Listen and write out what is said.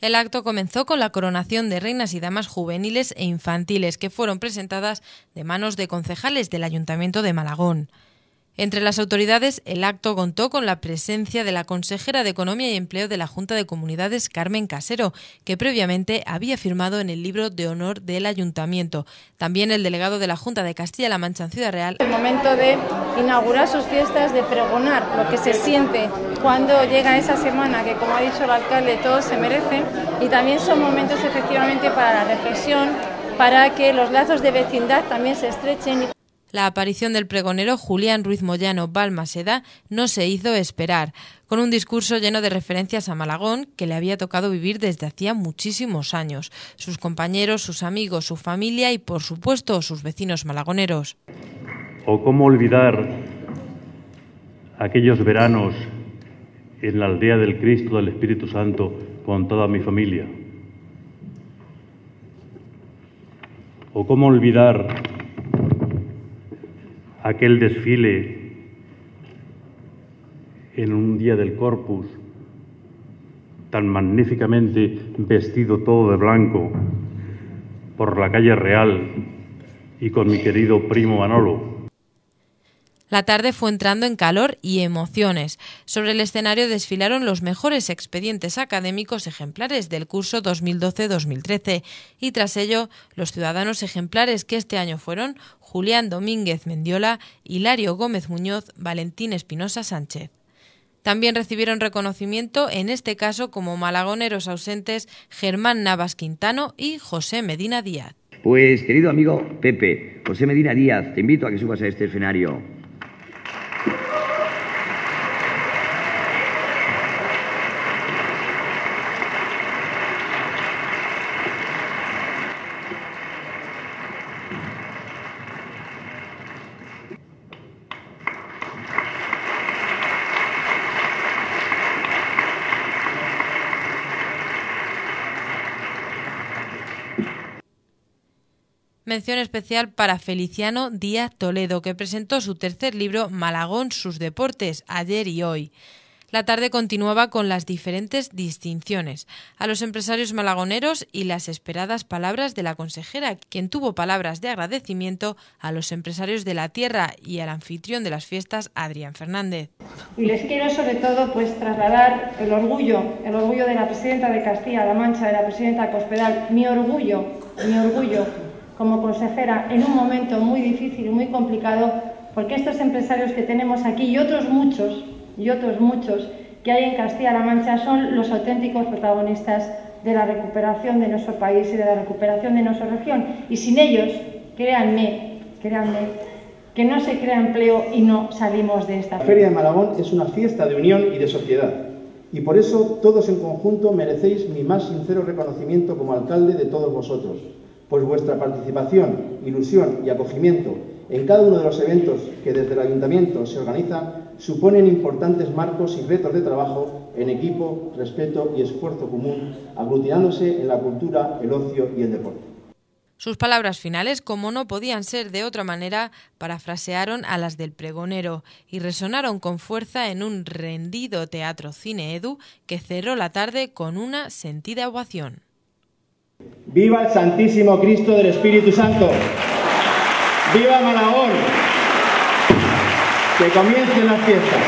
El acto comenzó con la coronación de reinas y damas juveniles e infantiles que fueron presentadas de manos de concejales del Ayuntamiento de Malagón. Entre las autoridades, el acto contó con la presencia de la consejera de Economía y Empleo de la Junta de Comunidades, Carmen Casero, que previamente había firmado en el libro de honor del Ayuntamiento. También el delegado de la Junta de Castilla-La Mancha en Ciudad Real. El momento de inaugurar sus fiestas, de pregonar lo que se siente cuando llega esa semana, que como ha dicho el alcalde, todos se merecen. Y también son momentos efectivamente para la reflexión, para que los lazos de vecindad también se estrechen. La aparición del pregonero Julián Ruiz Moyano Balmaseda no se hizo esperar, con un discurso lleno de referencias a Malagón que le había tocado vivir desde hacía muchísimos años, sus compañeros, sus amigos, su familia y por supuesto sus vecinos malagoneros. O cómo olvidar aquellos veranos en la aldea del Cristo del Espíritu Santo con toda mi familia. O cómo olvidar aquel desfile en un día del Corpus, tan magníficamente vestido todo de blanco, por la calle Real y con mi querido primo Manolo. La tarde fue entrando en calor y emociones. Sobre el escenario desfilaron los mejores expedientes académicos ejemplares del curso 2012-2013 y tras ello los ciudadanos ejemplares que este año fueron Julián Domínguez Mendiola, Hilario Gómez Muñoz, Valentín Espinosa Sánchez. También recibieron reconocimiento, en este caso como malagoneros ausentes, Germán Navas Quintano y José Medina Díaz. Pues, querido amigo Pepe, José Medina Díaz, te invito a que subas a este escenario. Mención especial para Feliciano Díaz Toledo, que presentó su tercer libro Malagón, sus deportes, ayer y hoy. La tarde continuaba con las diferentes distinciones. A los empresarios malagoneros y las esperadas palabras de la consejera, quien tuvo palabras de agradecimiento a los empresarios de la tierra y al anfitrión de las fiestas, Adrián Fernández. Y les quiero sobre todo pues trasladar el orgullo, el orgullo de la presidenta de Castilla-La Mancha, de la presidenta Cospedal, mi orgullo, mi orgullo como consejera en un momento muy difícil y muy complicado, porque estos empresarios que tenemos aquí y otros muchos, y otros muchos que hay en Castilla-La Mancha son los auténticos protagonistas de la recuperación de nuestro país y de la recuperación de nuestra región. Y sin ellos, créanme, créanme, que no se crea empleo y no salimos de esta. La Feria de Malagón es una fiesta de unión y de sociedad. Y por eso todos en conjunto merecéis mi más sincero reconocimiento como alcalde de todos vosotros pues vuestra participación, ilusión y acogimiento en cada uno de los eventos que desde el Ayuntamiento se organizan suponen importantes marcos y retos de trabajo en equipo, respeto y esfuerzo común, aglutinándose en la cultura, el ocio y el deporte. Sus palabras finales, como no podían ser de otra manera, parafrasearon a las del pregonero y resonaron con fuerza en un rendido teatro cine edu que cerró la tarde con una sentida ovación. ¡Viva el Santísimo Cristo del Espíritu Santo! ¡Viva Malagón! Que comiencen las fiestas.